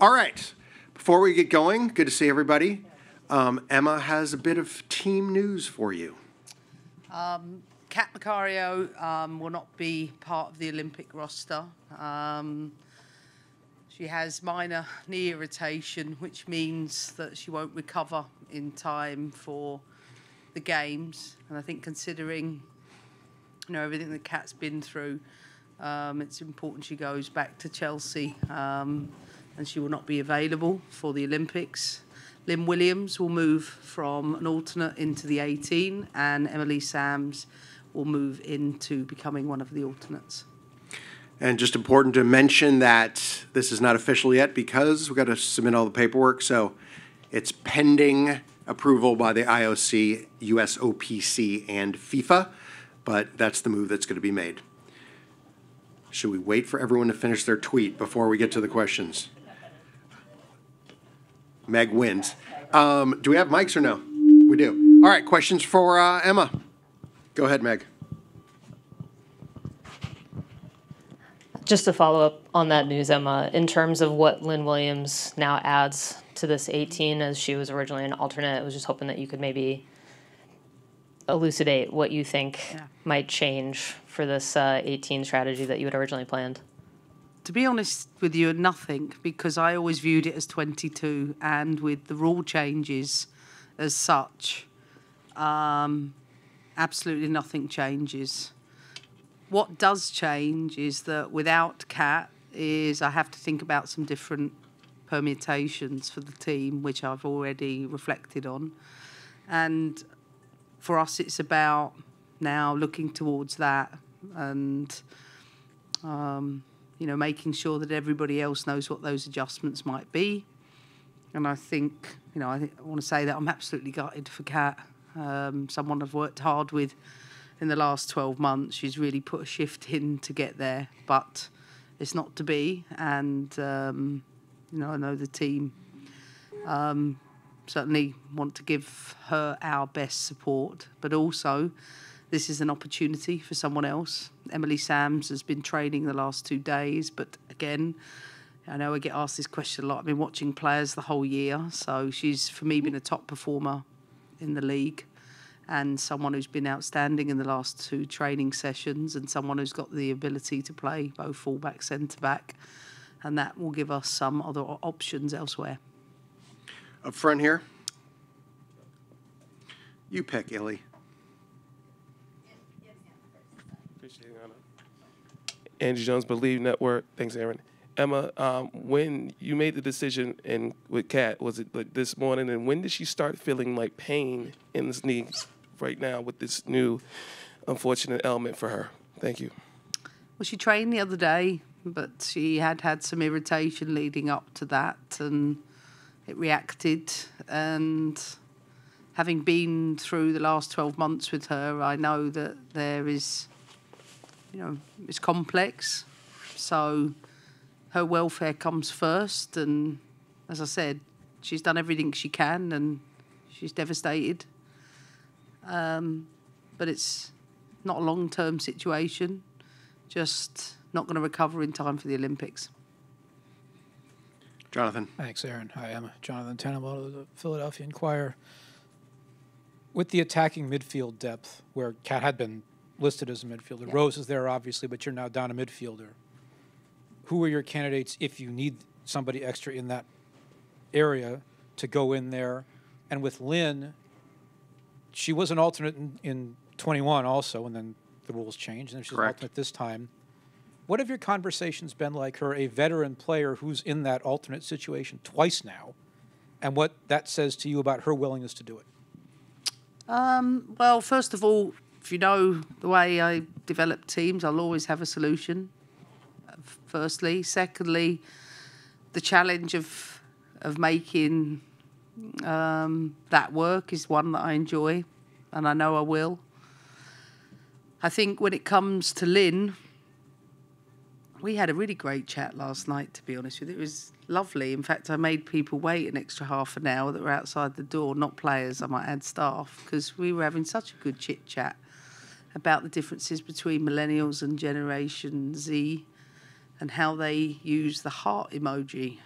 All right. Before we get going, good to see everybody. Um, Emma has a bit of team news for you. Kat Macario um, will not be part of the Olympic roster. Um, she has minor knee irritation, which means that she won't recover in time for the games. And I think considering you know everything that Kat's been through, um, it's important she goes back to Chelsea, um, and she will not be available for the Olympics. Lynn Williams will move from an alternate into the 18, and Emily Sams will move into becoming one of the alternates. And just important to mention that this is not official yet because we've got to submit all the paperwork. So it's pending approval by the IOC, USOPC, and FIFA. But that's the move that's going to be made. Should we wait for everyone to finish their tweet before we get to the questions? Meg wins. Um, do we have mics or no? We do. All right, questions for uh, Emma. Go ahead, Meg. Just to follow up on that news, Emma, in terms of what Lynn Williams now adds to this 18 as she was originally an alternate, I was just hoping that you could maybe elucidate what you think Yeah. might change for this uh, 18 strategy that you had originally planned. To be honest with you, nothing, because I always viewed it as 22, and with the rule changes as such, um, absolutely nothing changes. What does change is that without Cat, is I have to think about some different permutations for the team, which I've already reflected on, and for us, it's about now looking towards that and um, you know, making sure that everybody else knows what those adjustments might be. And I think, you know, I, think, I want to say that I'm absolutely gutted for Kat. Um, someone I've worked hard with in the last 12 months. She's really put a shift in to get there, but it's not to be. And, um, you know, I know the team um, certainly want to give her our best support, but also this is an opportunity for someone else. Emily Sams has been training the last two days, but again, I know I get asked this question a lot. I've been watching players the whole year, so she's for me been a top performer in the league and someone who's been outstanding in the last two training sessions and someone who's got the ability to play both fullback, centre back, and that will give us some other options elsewhere. Up front here. You pick, Illy. Appreciate it, Anna. Angie Jones, Believe Network. Thanks, Aaron. Emma, um, when you made the decision and with Kat, was it like this morning? And when did she start feeling like pain in this knee right now with this new unfortunate element for her? Thank you. Well, she trained the other day, but she had had some irritation leading up to that, and it reacted. And having been through the last 12 months with her, I know that there is, you know, it's complex. So her welfare comes first. And as I said, she's done everything she can, and she's devastated. Um, but it's not a long term situation just not going to recover in time for the Olympics. Jonathan. Thanks, Aaron. Hi, I'm Jonathan Tannenwald of the Philadelphia Inquirer. With the attacking midfield depth, where Cat had been listed as a midfielder, Rose is there obviously, but you're now down a midfielder. Who are your candidates if you need somebody extra in that area to go in there? And with Lynn, she was an alternate in, in 21 also, and then the rules changed, and she's Correct. an alternate this time. What have your conversations been like her, a veteran player who's in that alternate situation twice now, and what that says to you about her willingness to do it? Um, well, first of all, if you know the way I develop teams, I'll always have a solution. Firstly, secondly, the challenge of of making um, that work is one that I enjoy, and I know I will. I think when it comes to Lynn, we had a really great chat last night. To be honest with you, it was lovely. In fact, I made people wait an extra half an hour that were outside the door, not players. I might add staff because we were having such a good chit chat about the differences between millennials and Generation Z, and how they use the heart emoji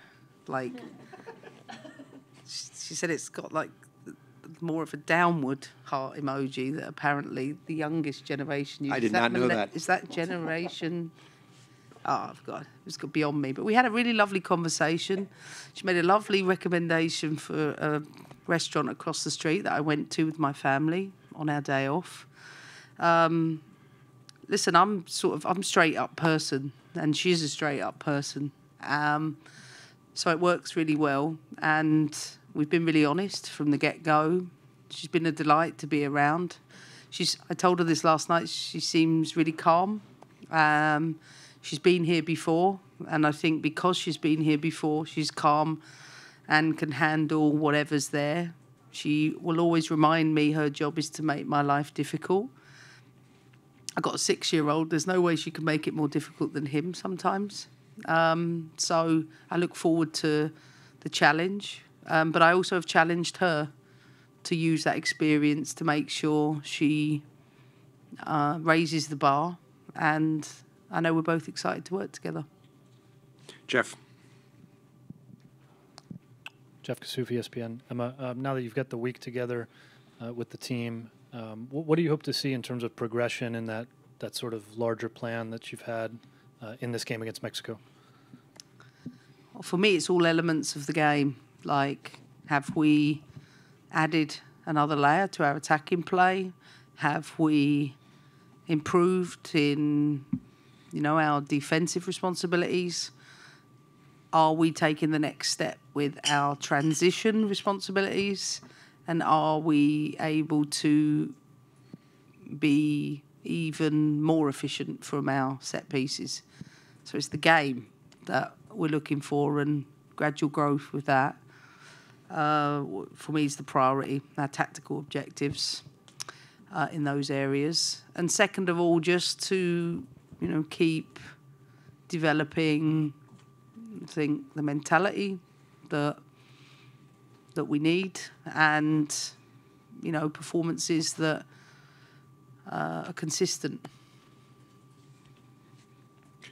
Like, she she said it's got like more of a downward heart emoji that apparently the youngest generation uses. I did not know that. Is that generation? Oh, I've got it was beyond me. But we had a really lovely conversation. She made a lovely recommendation for a restaurant across the street that I went to with my family on our day off. Um, listen, I'm sort of I'm straight up person, and she's a straight up person. Um, so it works really well, and we've been really honest from the get go. She's been a delight to be around. She's. I told her this last night. She seems really calm. Um, she's been here before, and I think because she's been here before, she's calm and can handle whatever's there. She will always remind me her job is to make my life difficult. I got a six-year-old. There's no way she can make it more difficult than him sometimes. Um, so I look forward to the challenge. Um, but I also have challenged her to use that experience to make sure she uh, raises the bar. And I know we're both excited to work together. Jeff, Jeff Kassouf, ESPN. Emma, um, now that you've got the week together uh, with the team, um, what, what do you hope to see in terms of progression in that, that sort of larger plan that you've had uh, in this game against Mexico? Well, for me, it's all elements of the game. Like, have we added another layer to our attacking play? Have we improved in, you know, our defensive responsibilities? Are we taking the next step with our transition responsibilities? And are we able to be even more efficient from our set pieces? So it's the game that we're looking for and gradual growth with that. Uh, for me, is the priority, our tactical objectives uh, in those areas. And second of all, just to, you know, keep developing, I think, the mentality that that we need and, you know, performances that uh, are consistent.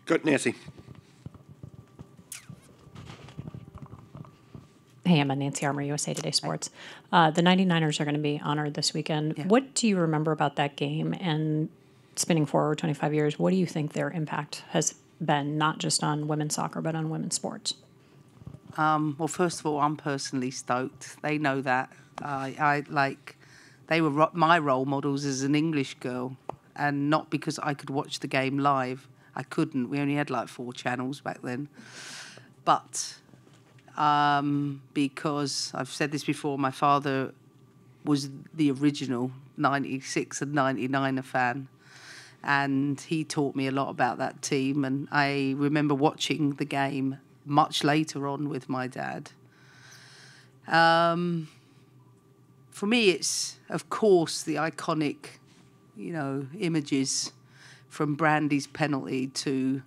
good, Nancy. Hey, I'm Nancy Armour, USA Today Sports. Uh, the 99ers are going to be honored this weekend. Yeah. What do you remember about that game? And spinning forward 25 years, what do you think their impact has been, not just on women's soccer, but on women's sports? Um, well, first of all, I'm personally stoked. They know that. I, I like, they were ro- my role models as an English girl, and not because I could watch the game live. I couldn't. We only had like four channels back then. But um, because I've said this before, my father was the original 96 and 99 fan. And he taught me a lot about that team. And I remember watching the game much later on with my dad. Um, for me, it's, of course, the iconic, you know, images from Brandi's penalty to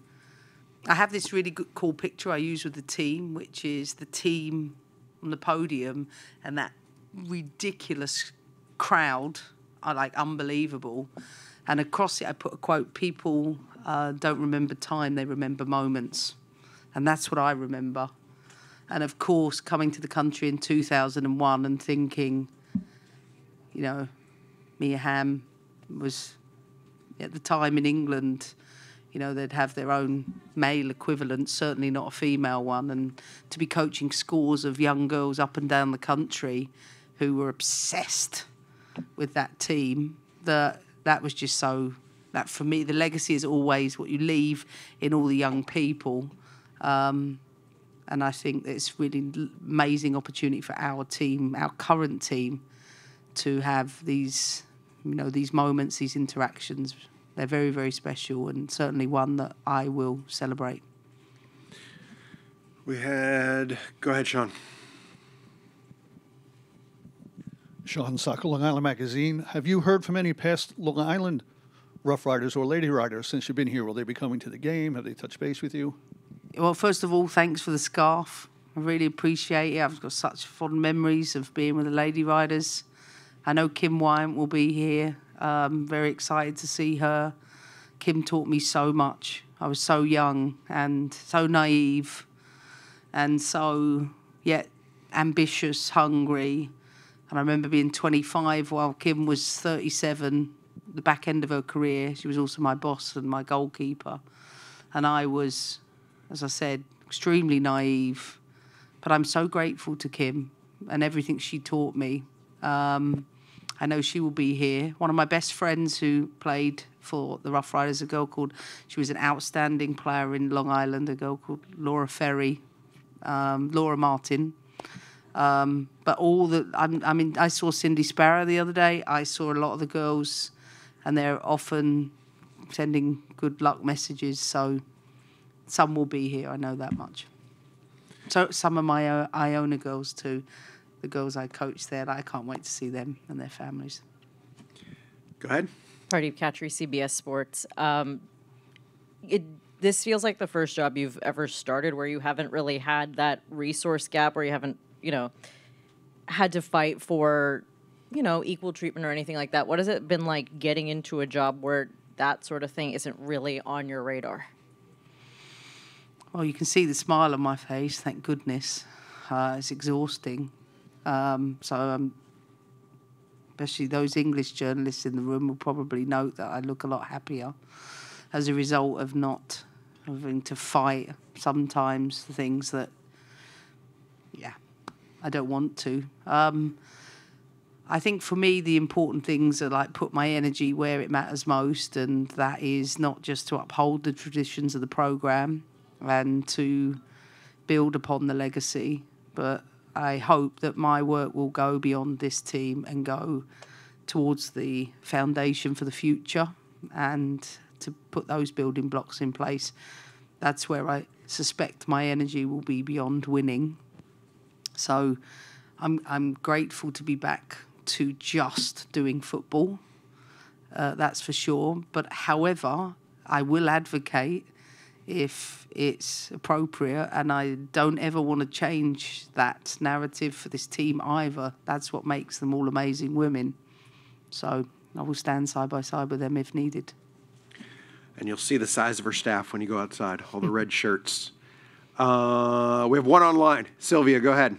I have this really good, cool picture I use with the team, which is the team on the podium and that ridiculous crowd are like unbelievable. And across it, I put a quote: "People uh, don't remember time; they remember moments," and that's what I remember. And of course, coming to the country in 2001 and thinking, you know, Mia Hamm was at the time in England you know they'd have their own male equivalent certainly not a female one and to be coaching scores of young girls up and down the country who were obsessed with that team that that was just so that for me the legacy is always what you leave in all the young people um, and I think it's really l- amazing opportunity for our team our current team to have these you know these moments these interactions they're very very special and certainly one that I will celebrate We had, go ahead, Sean. Sean Soccer, Long Island Magazine. Have you heard from any past Long Island Rough Riders or Lady Riders since you've been here? Will they be coming to the game? Have they touched base with you? Well first of all thanks for the scarf I really appreciate it I've got such fond memories of being with the Lady Riders I know Kim Wyant will be here um, very excited to see her Kim taught me so much I was so young and so naive and so yet ambitious, hungry. And I remember being 25 while Kim was 37, the back end of her career. She was also my boss and my goalkeeper. And I was, as I said, extremely naive. But I'm so grateful to Kim and everything she taught me. Um, I know she will be here. One of my best friends who played for the Rough Riders, a girl called, she was an outstanding player in Long Island, a girl called Laura Ferry, um, Laura Martin. Um, but all the, I'm, I mean, I saw Cindy Sparrow the other day. I saw a lot of the girls, and they're often sending good luck messages. So some will be here. I know that much. So some of my uh, Iona girls too, the girls I coach there. I can't wait to see them and their families. Go ahead. Pardeep Cattry, CBS Sports. Um, it, this feels like the first job you've ever started where you haven't really had that resource gap, where you haven't, you know, had to fight for, you know, equal treatment or anything like that. What has it been like getting into a job where that sort of thing isn't really on your radar? Well, you can see the smile on my face. Thank goodness. Uh, it's exhausting. Um, so, um, especially those English journalists in the room will probably note that I look a lot happier as a result of not having to fight sometimes things that, yeah, I don't want to. Um, I think for me, the important things are like put my energy where it matters most, and that is not just to uphold the traditions of the program and to build upon the legacy, but I hope that my work will go beyond this team and go towards the foundation for the future and to put those building blocks in place. That's where I suspect my energy will be beyond winning. So I'm, I'm grateful to be back to just doing football. Uh, that's for sure. But however, I will advocate if it's appropriate, and I don't ever want to change that narrative for this team either. That's what makes them all amazing women. So I will stand side by side with them if needed. And you'll see the size of her staff when you go outside, all the red shirts. Uh, we have one online. Sylvia, go ahead.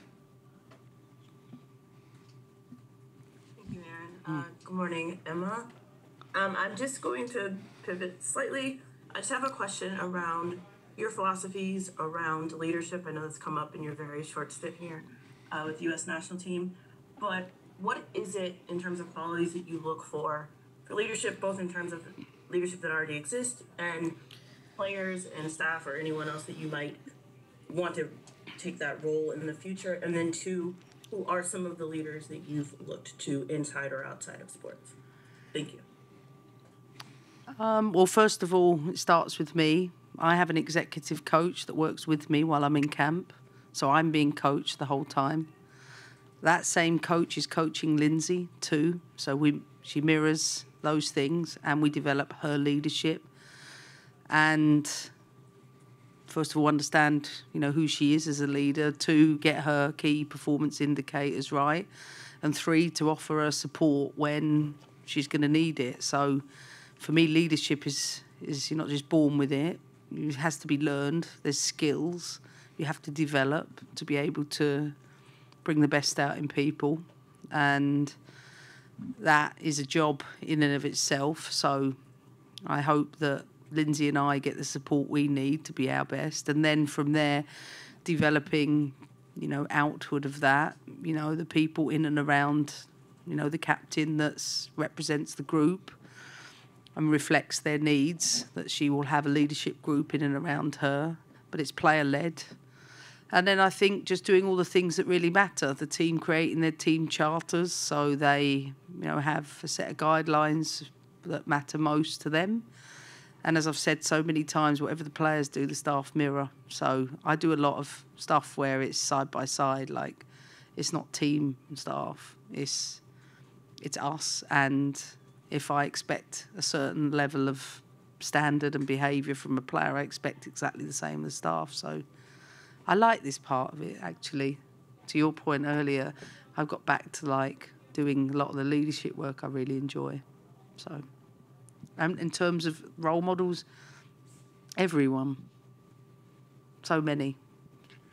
Thank you, Aaron. Uh, good morning, Emma. Um, I'm just going to pivot slightly. I just have a question around your philosophies around leadership. I know that's come up in your very short stint here uh, with the U.S. national team, but what is it in terms of qualities that you look for for leadership, both in terms of leadership that already exists and players and staff or anyone else that you might want to take that role in the future? And then, two, who are some of the leaders that you've looked to inside or outside of sports? Thank you. Um, well, first of all, it starts with me. I have an executive coach that works with me while I'm in camp, so I'm being coached the whole time. That same coach is coaching Lindsey too, so we she mirrors those things, and we develop her leadership. And first of all, understand you know who she is as a leader. Two, get her key performance indicators right, and three, to offer her support when she's going to need it. So for me, leadership is is you're not just born with it. It has to be learned. There's skills you have to develop to be able to bring the best out in people, and that is a job in and of itself. So I hope that Lindsey and I get the support we need to be our best, and then from there, developing, you know, outward of that, you know, the people in and around, you know, the captain that represents the group and reflects their needs, that she will have a leadership group in and around her, but it's player led. And then I think just doing all the things that really matter, the team creating their team charters so they, you know, have a set of guidelines that matter most to them. And as I've said so many times, whatever the players do, the staff mirror. So I do a lot of stuff where it's side by side, like it's not team and staff, it's it's us and if I expect a certain level of standard and behaviour from a player, I expect exactly the same as staff. So I like this part of it actually. To your point earlier, I've got back to like doing a lot of the leadership work I really enjoy. So, and in terms of role models, everyone. So many,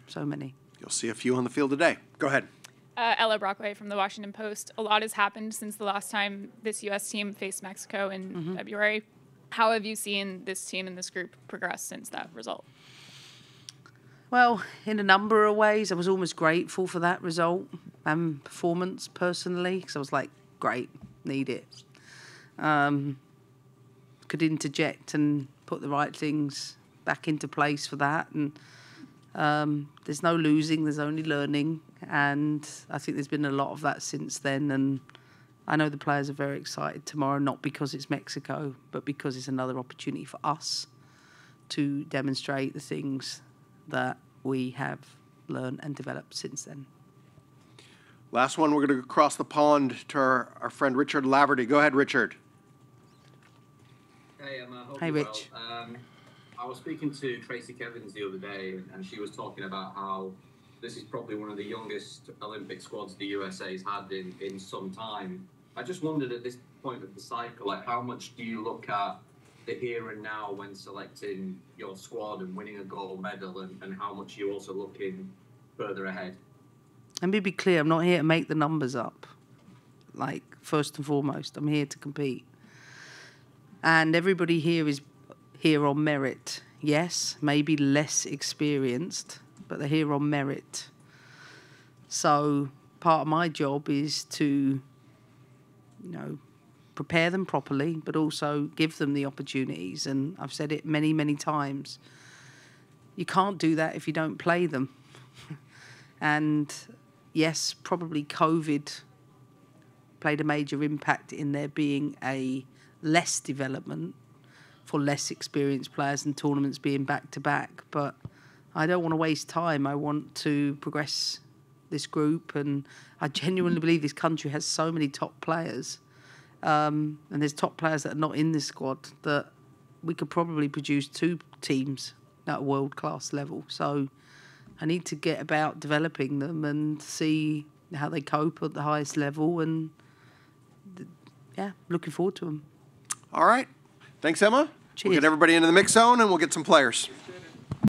so many. You'll see a few on the field today. Go ahead. Uh, Ella Brockway from the Washington Post. A lot has happened since the last time this U.S. team faced Mexico in February. How have you seen this team and this group progress since that result? Well, in a number of ways, I was almost grateful for that result and performance personally, because I was like, great, need it. Um, could interject and put the right things back into place for that. And um, there's no losing, there's only learning. And I think there's been a lot of that since then. And I know the players are very excited tomorrow, not because it's Mexico, but because it's another opportunity for us to demonstrate the things that we have learned and developed since then. Last one, we're going to cross the pond to our, our friend Richard Laverty. Go ahead, Richard. Hey, Emma. Hope Hey, you're Rich. Well. Um, I was speaking to Tracey Kevins the other day, and she was talking about how this is probably one of the youngest Olympic squads the USA's had in, in some time. I just wondered at this point of the cycle, like how much do you look at the here and now when selecting your squad and winning a gold medal, and, and how much you also looking further ahead? Let me be clear, I'm not here to make the numbers up. Like, first and foremost, I'm here to compete. And everybody here is here on merit. Yes, maybe less experienced, but they're here on merit. So, part of my job is to, you know, prepare them properly, but also give them the opportunities. And I've said it many, many times. You can't do that if you don't play them. and yes, probably COVID played a major impact in there being a less development for less experienced players and tournaments being back to back. But I don't want to waste time. I want to progress this group, and I genuinely believe this country has so many top players, um, and there's top players that are not in this squad that we could probably produce two teams at a world class level. So I need to get about developing them and see how they cope at the highest level, and yeah, looking forward to them. All right. Thanks, Emma. We'll get everybody into the mix zone and we'll get some players.